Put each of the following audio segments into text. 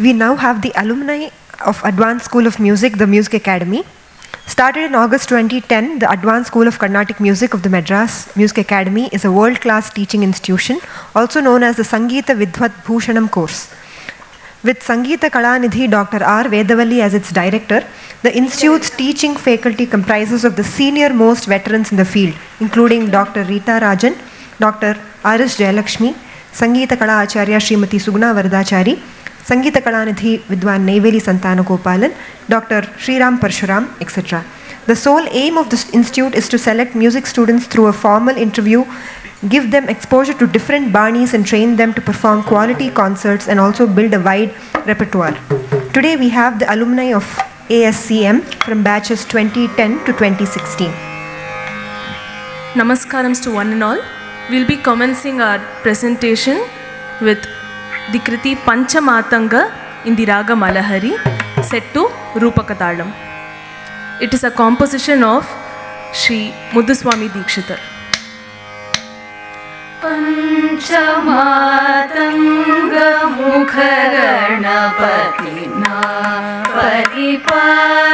We now have the alumni of Advanced School of Music, the Music Academy. Started in August 2010, the Advanced School of Carnatic Music of the Madras Music Academy is a world class teaching institution, also known as the Sangeeta Vidvat Bhushanam course. With Sangeeta Kalanidhi Dr. R. Vedavalli as its director, the institute's teaching faculty comprises of the senior most veterans in the field, including Dr. Rita Rajan, Dr. R.S. Jayalakshmi, Sangeeta Kala Acharya Srimati Suguna Varadachari, Sangeeta Kalanidhi Vidwan Neyveli Santanagopalan, Dr. Sriram Parasuram, etc. The sole aim of this institute is to select music students through a formal interview, give them exposure to different banis and train them to perform quality concerts and also build a wide repertoire. Today we have the alumni of ASCM from batches 2010 to 2016. Namaskarams to one and all. We'll be commencing our presentation with the Kriti Panchamatanga in the Raga Malahari set to Rupakatalam. It is a composition of Sri Mudduswami Dikshitar. पञ्चमातङ्गमुखगणपतिना परिपालितो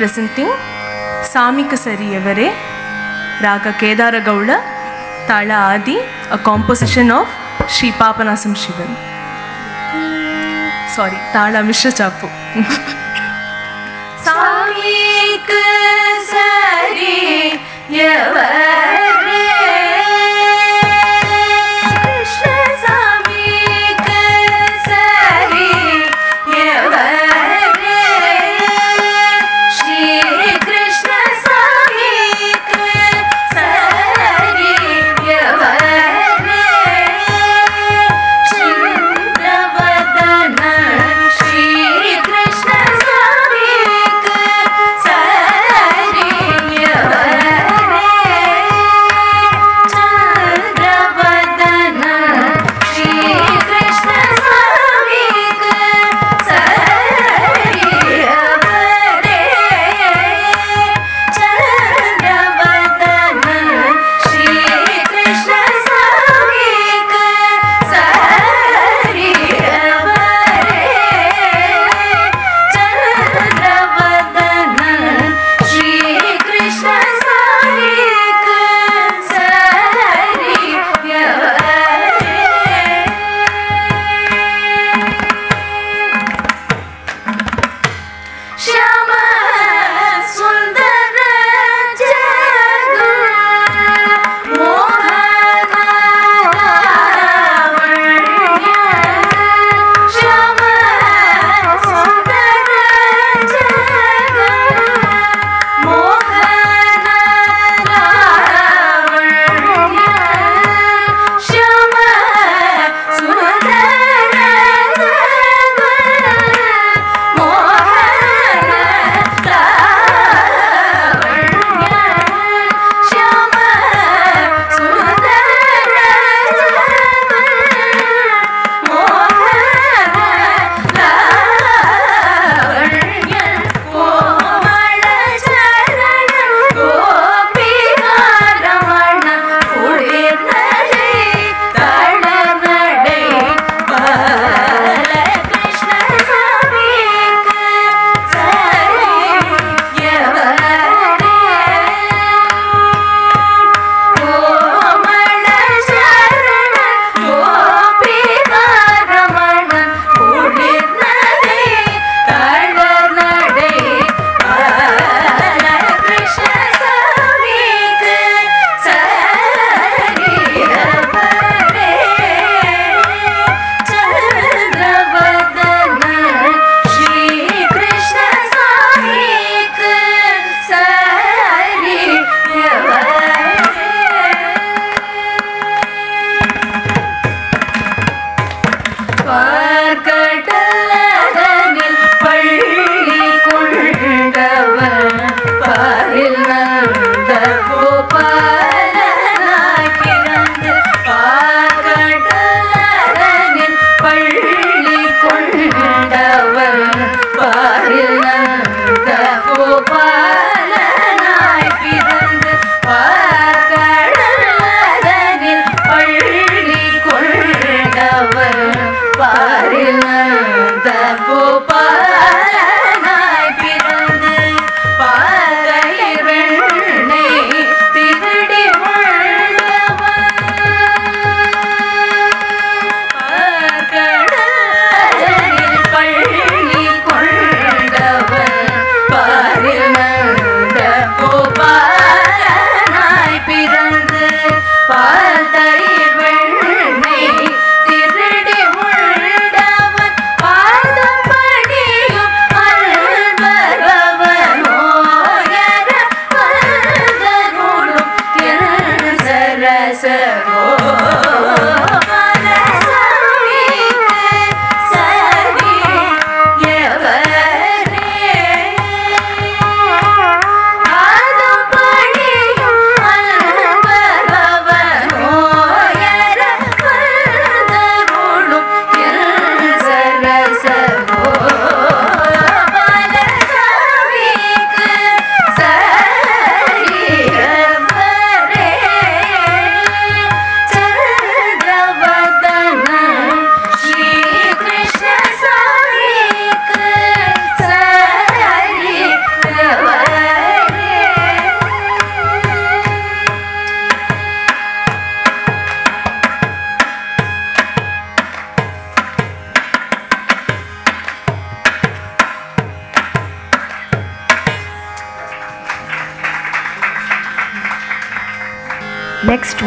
presenting Samika Sariyavare, Raga Kedara Gowda, Tala Adi, a composition of Sri Papanasam Shivan. Sorry, Tala Mishra Chapu.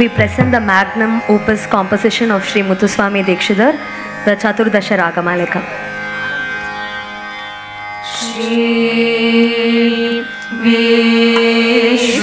we present the magnum opus composition of Sri Muthuswami Dikshidhar, the Chaturdasha Ragamalika. Shri Vishwanath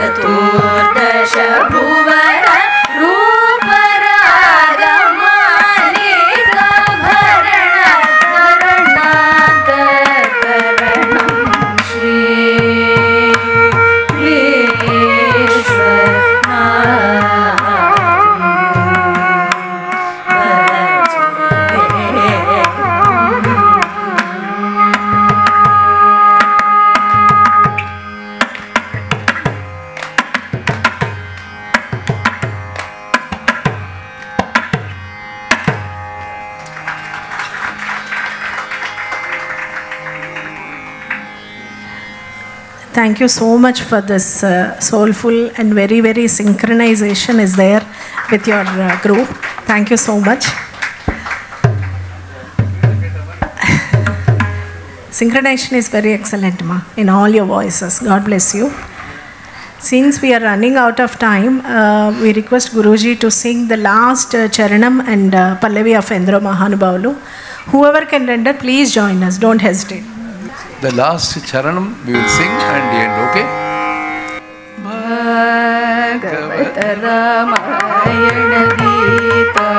चतुर्दश भुव Thank you so much for this uh, soulful and very, very synchronization is there with your uh, group. Thank you so much. Synchronization is very excellent, Ma, in all your voices. God bless you. Since we are running out of time, uh, we request Guruji to sing the last uh, Charanam and uh, Pallavi of Endaro Mahanubhavulu. Whoever can render, please join us. Don't hesitate the last charanam we will sing and the end, okay? Bhagavata Ramayana Gita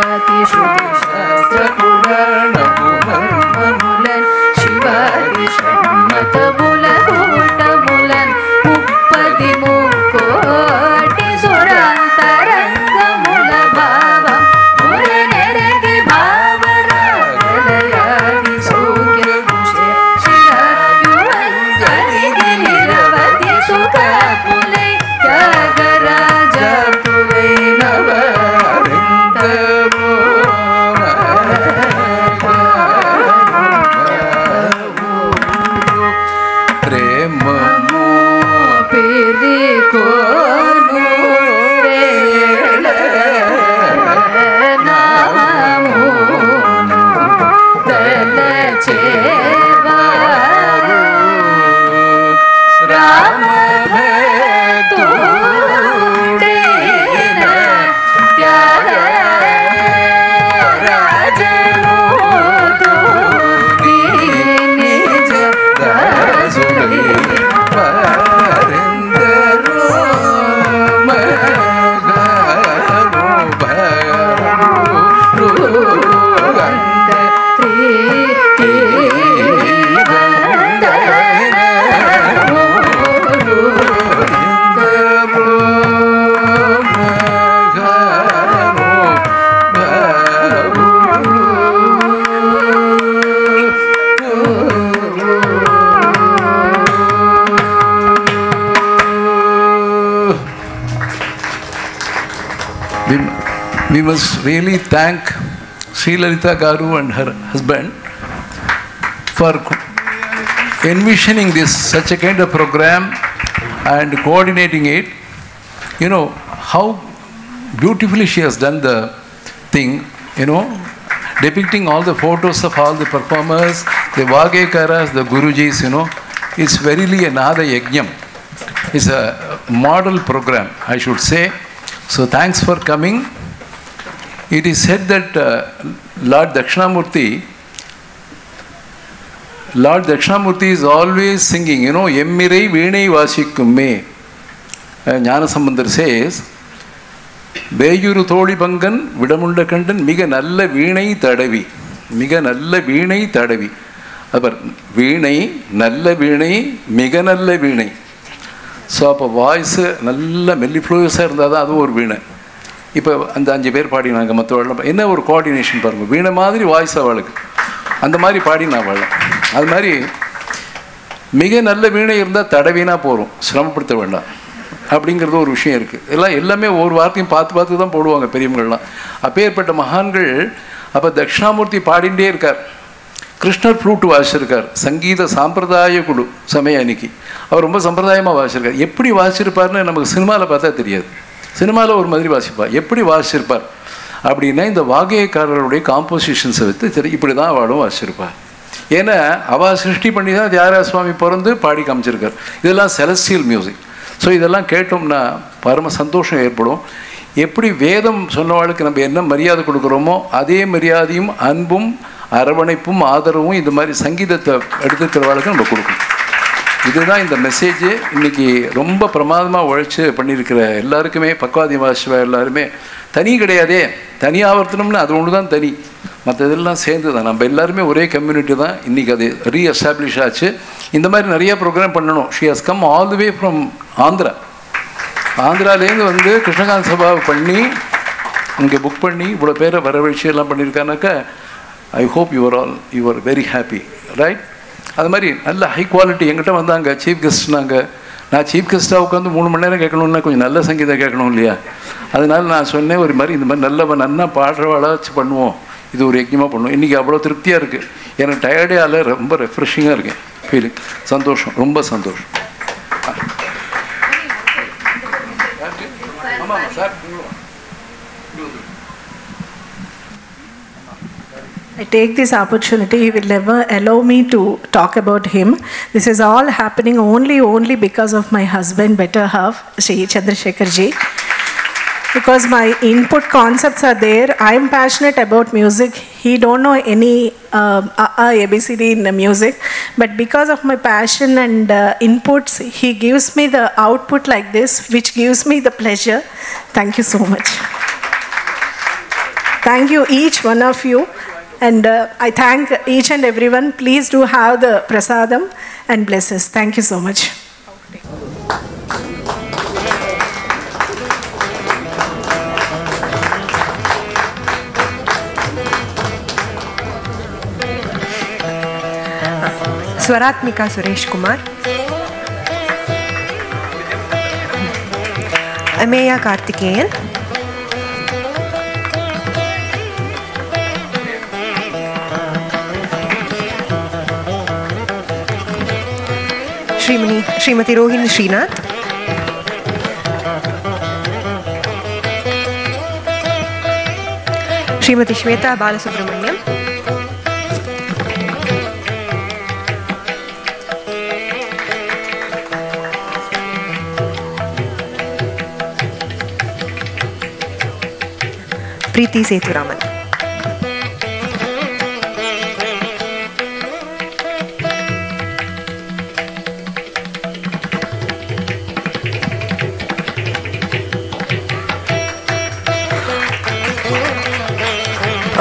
Nam Mô Thế really thank Sri Lalita Garu and her husband for envisioning this such a kind of program and coordinating it. You know how beautifully she has done the thing. You know, depicting all the photos of all the performers, the Vaggeyakaras, the Gurujis. You know, it's verily another yajnam. It's a model program, I should say. So thanks for coming. It is said that lord Lord lord Lord is always singing you know எம்மிரை வீணை வாசிக்குமே Veenai Vashikumme. Gnanasambandar says வேயூரு தோழி பங்கன் விடமுள்ள கண்டன் மிக நல்ல வீணை தடவி மிக நல்ல வீணை தடவி அப்பர் வீணை நல்ல வீணை மிக நல்ல வீணை ஸோ அப்போ வாய்ஸு நல்ல மெல்லிஃப்ளூயஸாக இருந்தால் தான் அதுவும் ஒரு வீணை இப்போ அந்த அஞ்சு பேர் பாடினாங்க மற்றவர்கள் என்ன ஒரு கோஆர்டினேஷன் பாருங்கள் வீணை மாதிரி வாய்ஸ் அவளுக்கு அந்த மாதிரி பாடினா அவள் அது மாதிரி மிக நல்ல வீணை இருந்தால் தடவினா போகிறோம் சிரமப்படுத்த வேண்டாம். அப்படிங்கிறது ஒரு விஷயம் இருக்குது எல்லாம் எல்லாமே ஒவ்வொரு வார்த்தையும் பார்த்து பார்த்து தான் போடுவாங்க பெரியவங்கள்லாம். அப்பேற்பட்ட மகான்கள் அப்போ தட்சிணாமூர்த்தி பாடிண்டே இருக்கார். கிருஷ்ணர் ஃப்ளூட் வாசிச்சிருக்கார். சங்கீத சாம்பிரதாய குழு சமய அன்னைக்கு அவர் ரொம்ப சம்பிரதாயமாக வாசிச்சிருக்கார். எப்படி வாசிச்சிருப்பார்னு நமக்கு சினிமாவில் பார்த்தா தெரியாது. சினிமாவில் ஒரு மாதிரி வாசிப்பார். எப்படி வாசிச்சிருப்பார்? அப்படின்னா இந்த வாகையக்காரருடைய காம்போசிஷன்ஸை வைத்து சரி இப்படி தான் அவளும் வாசிச்சிருப்பார். ஏன்னா அவள் சிருஷ்டி பண்ணி தான் தியாகராஜ சுவாமி பிறந்து பாடி காமிச்சிருக்கார். இதெல்லாம் செலஸ்டியல் மியூசிக் ஸோ இதெல்லாம் கேட்டோம்னா பரம சந்தோஷம் ஏற்படும். எப்படி வேதம் சொன்னவாளுக்கு நம்ம என்ன மரியாதை கொடுக்குறோமோ அதே மரியாதையும் அன்பும் அரவணைப்பும் ஆதரவும் இந்த மாதிரி சங்கீதத்தை எடுத்துக்கிறவாளுக்கு நம்ம கொடுக்கணும். இதுதான் இந்த மெசேஜ் இன்னைக்கு ரொம்ப பிரமாதமாக உழைச்சி பண்ணியிருக்கிற எல்லாருக்குமே பக்வாதி வாசிவா எல்லாருமே. தனி கிடையாதே. தனி ஆவர்த்தனம்னு அது ஒன்று தான். தனி மற்ற இதெல்லாம் சேர்ந்து தான் நம்ம எல்லாருமே ஒரே கம்யூனிட்டி தான். இன்றைக்கி அது ரீ எஸ்டாப்ளிஷ் ஆச்சு. இந்த மாதிரி நிறைய ப்ரோக்ராம் பண்ணணும். She has come all the way from Andhra. ஆந்திராலேருந்து வந்து கிருஷ்ணகாந்த் சபாவை பண்ணி இங்கே புக் பண்ணி இவ்வளோ பேரை வரவழைச்சி எல்லாம் பண்ணியிருக்கானாக்கா I hope your all your very happy right அது மாதிரி நல்ல ஹை குவாலிட்டி எங்கிட்ட வந்தாங்க சீஃப் கெஸ்ட்னாங்க நான் சீஃப் கெஸ்ட்டாக உட்காந்து மூணு மணி நேரம் கேட்கணுன்னா கொஞ்சம் நல்ல சங்கீதம் கேட்கணும் இல்லையா? அதனால நான் சொன்னேன் ஒரு மாதிரி இந்த மாதிரி நல்லவன் நன்னா பாடுறவாளா வச்சு பண்ணுவோம். இது ஒரு யஜ்யமாக பண்ணுவோம். இன்றைக்கி அவ்வளோ திருப்தியாக இருக்குது எனக்கு டயர்டே ஆகல ரொம்ப ரெஃப்ரெஷிங்காக இருக்கேன். ஃபீலிங் சந்தோஷம். ரொம்ப சந்தோஷம். ஆமாம் sir. I take this opportunity, he will never allow me to talk about him. This is all happening only, only because of my husband, better half, Sri Chandrasekhar ji. Because my input concepts are there. I am passionate about music. He don't know any um, uh, uh, ABCD in the music. But because of my passion and uh, inputs, he gives me the output like this, which gives me the pleasure. Thank you so much. Thank you, each one of you. And uh, I thank each and everyone. Please do have the prasadam and bless us. Thank you so much. Swaratmika Suresh Kumar, Ameya Karthikeyan Sreemani Shrimati Rohini Srinath Shrimati Shweta Balasubramaniam Preeti Sethuraman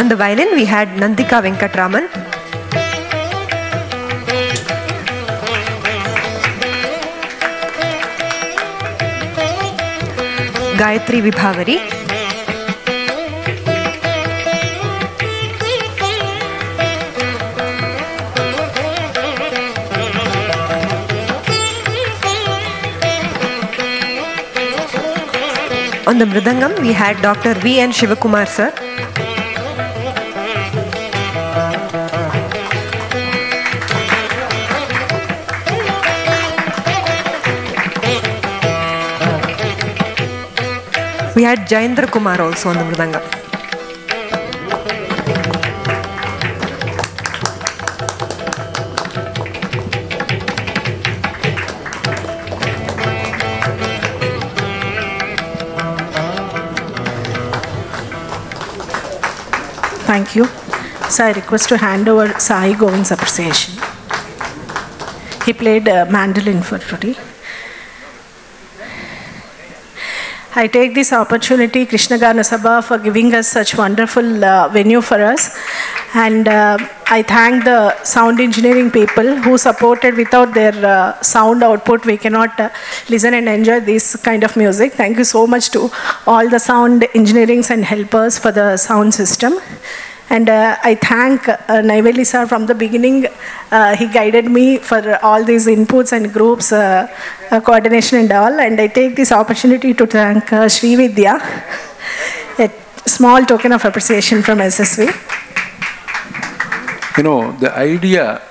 On the violin, we had Nandika Venkatraman. Gayatri Vibhavari. On the Mridangam, we had Dr. V. N. Shivakumar sir. We had Jaindra Kumar also on the Mridangam. Thank you. So I request to hand over Sai Govind's appreciation. He played uh, mandolin for today. I take this opportunity, Krishna Gana Sabha, for giving us such wonderful uh, venue for us. And uh, I thank the sound engineering people who supported without their uh, sound output. We cannot uh, listen and enjoy this kind of music. Thank you so much to all the sound engineerings and helpers for the sound system. And uh, I thank uh, Neyveli sir from the beginning. Uh, he guided me for all these inputs and groups, uh, uh, coordination and all. And I take this opportunity to thank uh, Sri Vidya. A small token of appreciation from SSV. You know, the idea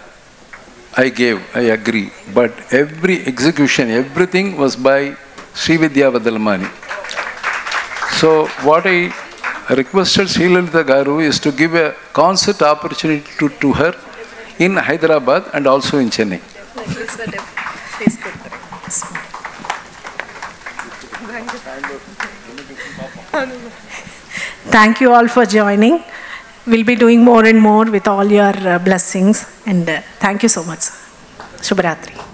I gave, I agree, but every execution, everything was by Sri Vidya Vadalamani. So, what I requested Sri Garu is to give a concert opportunity to, to her in Hyderabad and also in Chennai. Thank you all for joining. We'll be doing more and more with all your uh, blessings. And uh, thank you so much. Shubhratri.